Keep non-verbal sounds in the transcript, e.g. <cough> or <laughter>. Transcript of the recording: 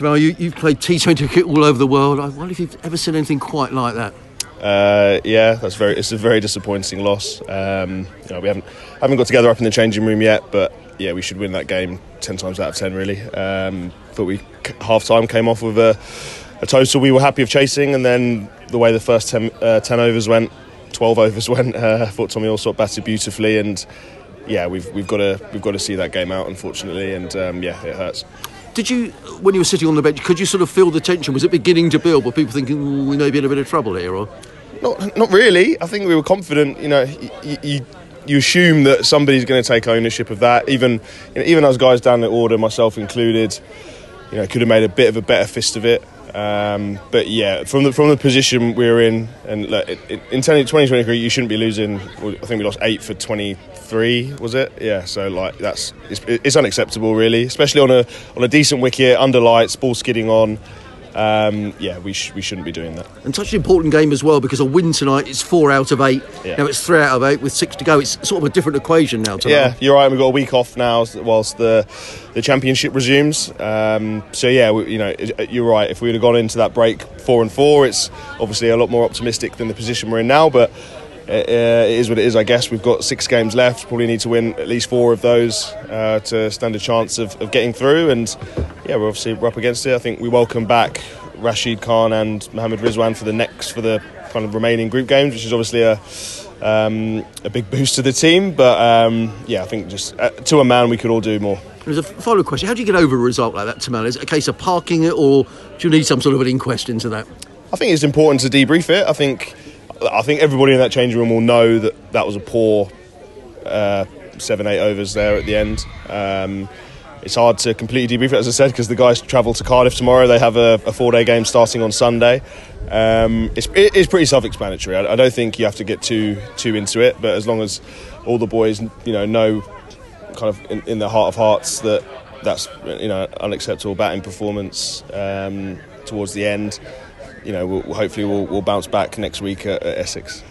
Tymal, you, you've played T20 cricket all over the world. I wonder if you've ever seen anything quite like that. Uh, yeah, that's very. It's a very disappointing loss. Um, you know, we haven't haven't got together up in the changing room yet, but yeah, we should win that game ten times out of ten. Really, um, thought we half time came off with a, a, total we were happy of chasing, and then the way the first 10, uh, 10 overs went, twelve overs <laughs> went. Uh, I thought Tommy Alsop batted beautifully, and yeah, we've we've got to we've got to see that game out, unfortunately, and um, yeah, it hurts. Did you, when you were sitting on the bench, could you sort of feel the tension? Was it beginning to build? Were people thinking we may be in a bit of trouble here, or? Not, not really. I think we were confident. You know, you, you, you assume that somebody's going to take ownership of that. Even, you know, even those guys down the order, myself included, you know, could have made a bit of a better fist of it. Um, but yeah, from the from the position we are in, and look, in 2023, you shouldn't be losing. I think we lost eight for 23, was it? Yeah, so like that's it's, it's unacceptable, really, especially on a on a decent wicket, under lights, ball skidding on um, yeah, we, sh- we shouldn't be doing that. And such an important game as well because a win tonight it's four out of eight. Yeah. Now it's three out of eight with six to go. It's sort of a different equation now. Tonight. Yeah, you're right. We've got a week off now whilst the the championship resumes. Um, so yeah, we, you know, you're right. If we would have gone into that break four and four, it's obviously a lot more optimistic than the position we're in now. But uh, it is what it is, I guess. We've got six games left. Probably need to win at least four of those uh, to stand a chance of, of, getting through. And yeah, we're obviously we're up against it. I think we welcome back Rashid Khan and Mohammad Rizwan for the next for the kind of remaining group games, which is obviously a um, a big boost to the team. But um, yeah, I think just uh, to a man, we could all do more. There's a follow-up question. How do you get over a result like that, Tymal? Is it a case of parking it, or do you need some sort of an inquest into that? I think it's important to debrief it. I think I think everybody in that changing room will know that that was a poor uh, seven, eight overs there at the end. Um, it's hard to completely debrief it, as I said, because the guys travel to Cardiff tomorrow. They have a, a four-day game starting on Sunday. Um, it's, it, it's pretty self-explanatory. I, I, don't think you have to get too too into it, but as long as all the boys, you know, know kind of in, in their heart of hearts that that's you know unacceptable batting performance um, towards the end you know, we'll, hopefully we'll, we'll, bounce back next week at, at Essex.